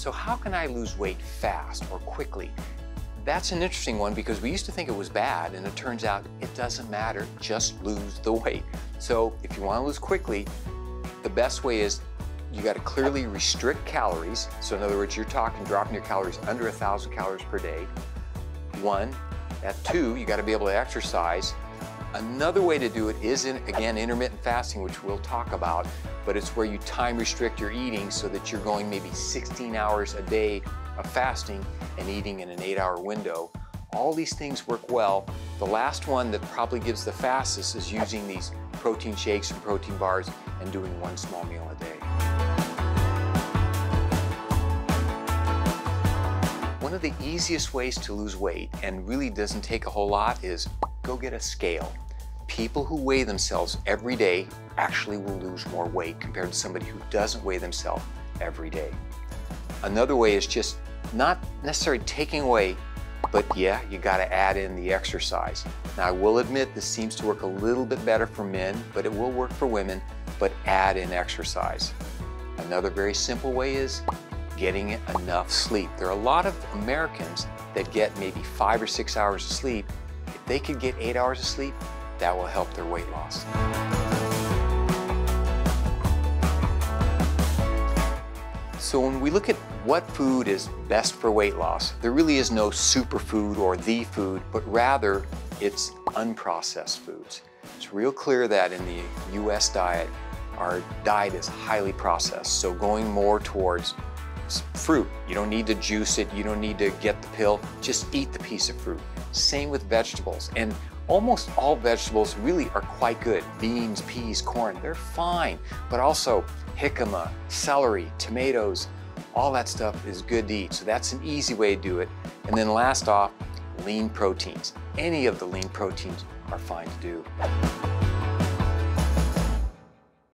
So how can I lose weight fast or quickly? That's an interesting one because we used to think it was bad and it turns out it doesn't matter, just lose the weight. So if you want to lose quickly, the best way is you got to clearly restrict calories. So in other words, you're talking dropping your calories under a thousand calories per day. One, at two, you got to be able to exercise. Another way to do it is, in, again, intermittent fasting, which we'll talk about, but it's where you time restrict your eating so that you're going maybe 16 hours a day of fasting and eating in an eight hour window. All these things work well. The last one that probably gives the fastest is using these protein shakes and protein bars and doing one small meal a day. One of the easiest ways to lose weight and really doesn't take a whole lot is go get a scale. People who weigh themselves every day actually will lose more weight compared to somebody who doesn't weigh themselves every day. Another way is just not necessarily taking away, but yeah, you got to add in the exercise. Now, I will admit this seems to work a little bit better for men, but it will work for women, but add in exercise. Another very simple way is getting enough sleep. There are a lot of Americans that get maybe five or six hours of sleep. If they could get eight hours of sleep, that will help their weight loss. So when we look at what food is best for weight loss, there really is no superfood or the food, but rather it's unprocessed foods. It's real clear that in the US diet, our diet is highly processed. So going more towards fruit. You don't need to juice it, you don't need to get the pill, just eat the piece of fruit. Same with vegetables. And almost all vegetables really are quite good. Beans, peas, corn, they're fine. But also jicama, celery, tomatoes, all that stuff is good to eat. So that's an easy way to do it. And then last off, lean proteins. Any of the lean proteins are fine to do.